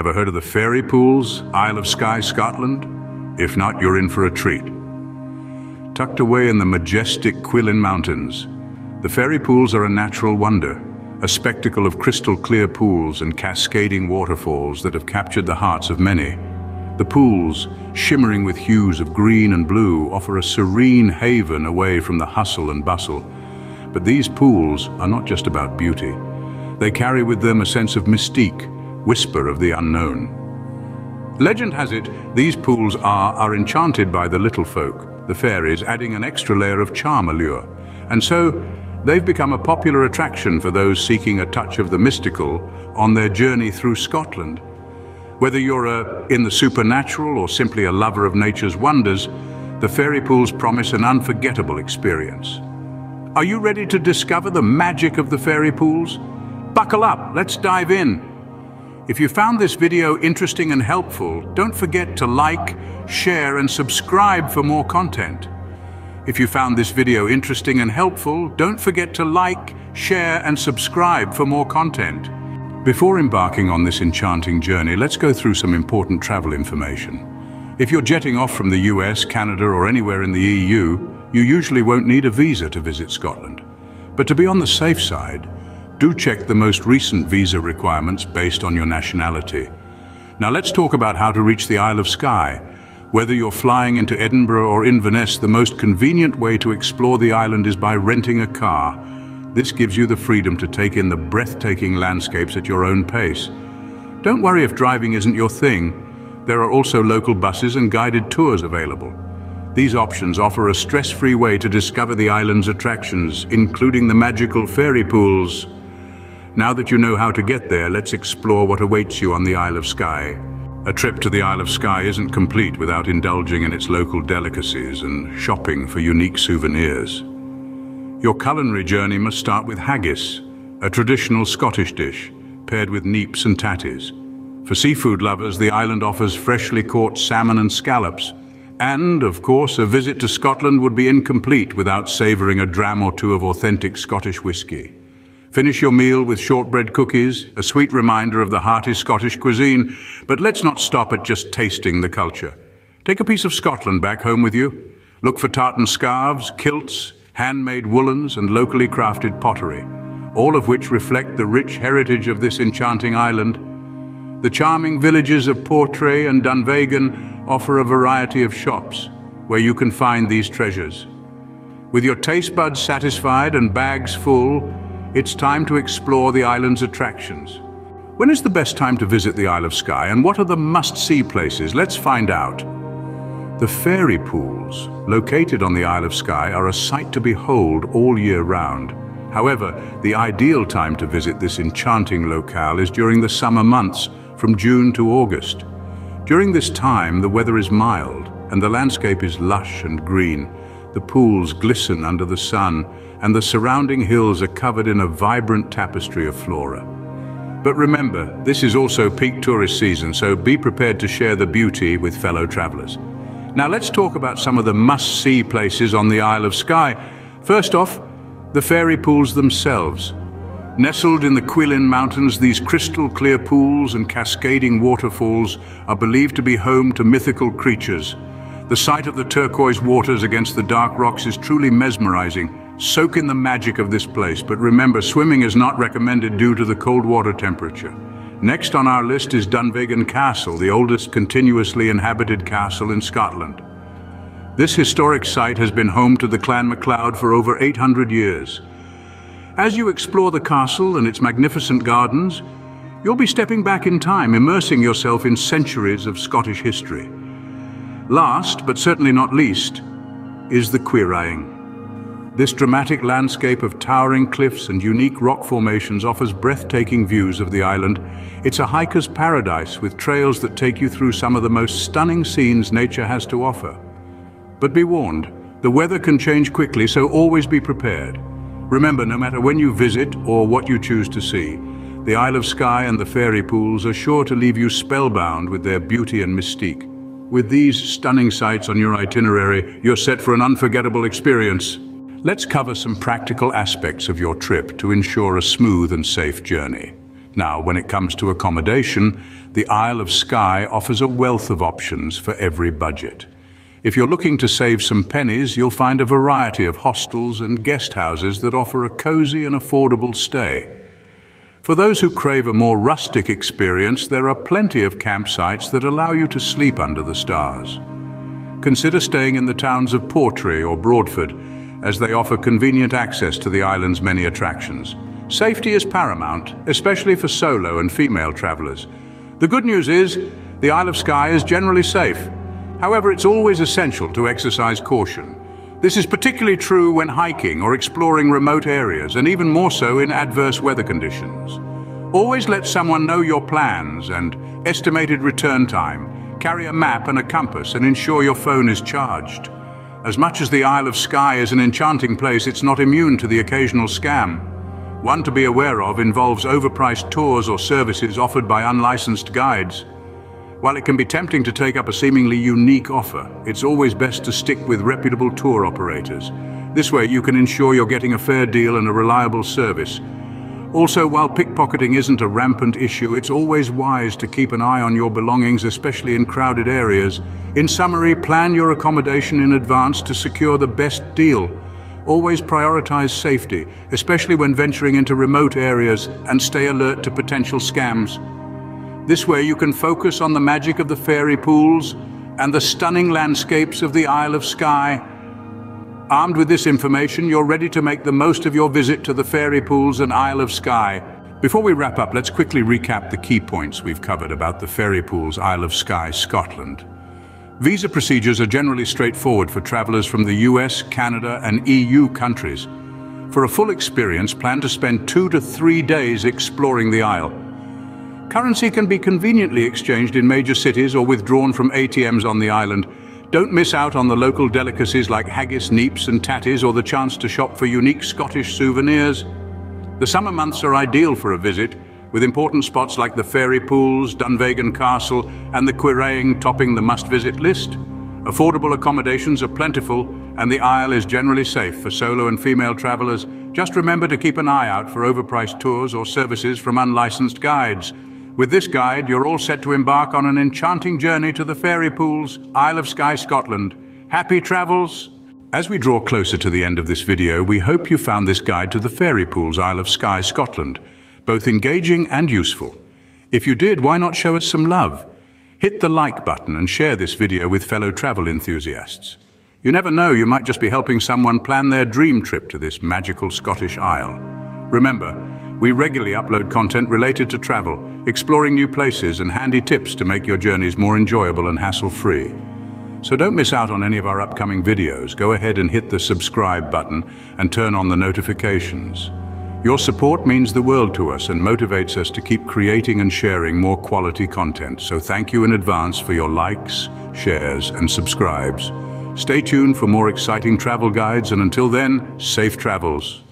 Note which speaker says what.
Speaker 1: Ever heard of the Fairy Pools, Isle of Skye, Scotland? If not, you're in for a treat. Tucked away in the majestic Cuillin Mountains, the fairy pools are a natural wonder, a spectacle of crystal clear pools and cascading waterfalls that have captured the hearts of many. The pools, shimmering with hues of green and blue, offer a serene haven away from the hustle and bustle. But these pools are not just about beauty. They carry with them a sense of mystique, whisper of the unknown. Legend has it, these pools are, are enchanted by the little folk, the fairies, adding an extra layer of charm allure. And so, they've become a popular attraction for those seeking a touch of the mystical on their journey through Scotland. Whether you're a, in the supernatural or simply a lover of nature's wonders, the fairy pools promise an unforgettable experience. Are you ready to discover the magic of the fairy pools? Buckle up, let's dive in. If you found this video interesting and helpful, don't forget to like, share and subscribe for more content. If you found this video interesting and helpful, don't forget to like, share and subscribe for more content. Before embarking on this enchanting journey, let's go through some important travel information. If you're jetting off from the US, Canada or anywhere in the EU, you usually won't need a visa to visit Scotland. But to be on the safe side, do check the most recent visa requirements based on your nationality. Now let's talk about how to reach the Isle of Skye. Whether you're flying into Edinburgh or Inverness, the most convenient way to explore the island is by renting a car. This gives you the freedom to take in the breathtaking landscapes at your own pace. Don't worry if driving isn't your thing. There are also local buses and guided tours available. These options offer a stress-free way to discover the island's attractions, including the magical fairy pools. Now that you know how to get there, let's explore what awaits you on the Isle of Skye. A trip to the Isle of Skye isn't complete without indulging in its local delicacies and shopping for unique souvenirs. Your culinary journey must start with haggis, a traditional Scottish dish, paired with neeps and tatties. For seafood lovers, the island offers freshly caught salmon and scallops. And, of course, a visit to Scotland would be incomplete without savouring a dram or two of authentic Scottish whisky. Finish your meal with shortbread cookies, a sweet reminder of the hearty Scottish cuisine, but let's not stop at just tasting the culture. Take a piece of Scotland back home with you. Look for tartan scarves, kilts, handmade woolens and locally crafted pottery, all of which reflect the rich heritage of this enchanting island. The charming villages of Portree and Dunvegan offer a variety of shops where you can find these treasures. With your taste buds satisfied and bags full, it's time to explore the island's attractions. When is the best time to visit the Isle of Skye and what are the must-see places? Let's find out. The fairy pools, located on the Isle of Skye, are a sight to behold all year round. However, the ideal time to visit this enchanting locale is during the summer months, from June to August. During this time, the weather is mild and the landscape is lush and green. The pools glisten under the sun and the surrounding hills are covered in a vibrant tapestry of flora. But remember, this is also peak tourist season, so be prepared to share the beauty with fellow travelers. Now let's talk about some of the must-see places on the Isle of Skye. First off, the fairy pools themselves. Nestled in the Cuillin Mountains, these crystal clear pools and cascading waterfalls are believed to be home to mythical creatures. The sight of the turquoise waters against the dark rocks is truly mesmerizing. Soak in the magic of this place, but remember, swimming is not recommended due to the cold water temperature. Next on our list is Dunvegan Castle, the oldest continuously inhabited castle in Scotland. This historic site has been home to the Clan MacLeod for over 800 years. As you explore the castle and its magnificent gardens, you'll be stepping back in time, immersing yourself in centuries of Scottish history. Last, but certainly not least, is the Quiraing. This dramatic landscape of towering cliffs and unique rock formations offers breathtaking views of the island. It's a hiker's paradise with trails that take you through some of the most stunning scenes nature has to offer. But be warned, the weather can change quickly, so always be prepared. Remember, no matter when you visit or what you choose to see, the Isle of Skye and the fairy pools are sure to leave you spellbound with their beauty and mystique. With these stunning sights on your itinerary, you're set for an unforgettable experience. Let's cover some practical aspects of your trip to ensure a smooth and safe journey. Now, when it comes to accommodation, the Isle of Skye offers a wealth of options for every budget. If you're looking to save some pennies, you'll find a variety of hostels and guest houses that offer a cozy and affordable stay. For those who crave a more rustic experience, there are plenty of campsites that allow you to sleep under the stars. Consider staying in the towns of Portree or Broadford, as they offer convenient access to the island's many attractions. Safety is paramount, especially for solo and female travelers. The good news is, the Isle of Skye is generally safe. However, it's always essential to exercise caution. This is particularly true when hiking or exploring remote areas, and even more so in adverse weather conditions. Always let someone know your plans and estimated return time. Carry a map and a compass and ensure your phone is charged. As much as the Isle of Skye is an enchanting place, it's not immune to the occasional scam. One to be aware of involves overpriced tours or services offered by unlicensed guides. While it can be tempting to take up a seemingly unique offer, it's always best to stick with reputable tour operators. This way you can ensure you're getting a fair deal and a reliable service. Also, while pickpocketing isn't a rampant issue, it's always wise to keep an eye on your belongings, especially in crowded areas. In summary, plan your accommodation in advance to secure the best deal. Always prioritize safety, especially when venturing into remote areas, and stay alert to potential scams. This way you can focus on the magic of the fairy pools and the stunning landscapes of the Isle of Skye. Armed with this information, you're ready to make the most of your visit to the fairy pools and Isle of Skye. Before we wrap up, let's quickly recap the key points we've covered about the fairy pools Isle of Skye, Scotland. Visa procedures are generally straightforward for travelers from the US, Canada and EU countries. For a full experience, plan to spend two to three days exploring the Isle. Currency can be conveniently exchanged in major cities or withdrawn from ATMs on the island. Don't miss out on the local delicacies like haggis, neeps and tatties or the chance to shop for unique Scottish souvenirs. The summer months are ideal for a visit, with important spots like the Fairy Pools, Dunvegan Castle and the Quiraing topping the must-visit list. Affordable accommodations are plentiful and the Isle is generally safe for solo and female travellers. Just remember to keep an eye out for overpriced tours or services from unlicensed guides. With this guide, you're all set to embark on an enchanting journey to the Fairy Pools, Isle of Skye, Scotland. Happy travels! As we draw closer to the end of this video, we hope you found this guide to the Fairy Pools, Isle of Skye, Scotland both engaging and useful. If you did, why not show us some love? Hit the like button and share this video with fellow travel enthusiasts. You never know, you might just be helping someone plan their dream trip to this magical Scottish Isle. Remember, we regularly upload content related to travel, exploring new places and handy tips to make your journeys more enjoyable and hassle-free. So don't miss out on any of our upcoming videos. Go ahead and hit the subscribe button and turn on the notifications. Your support means the world to us and motivates us to keep creating and sharing more quality content. So thank you in advance for your likes, shares and subscribes. Stay tuned for more exciting travel guides and until then, safe travels.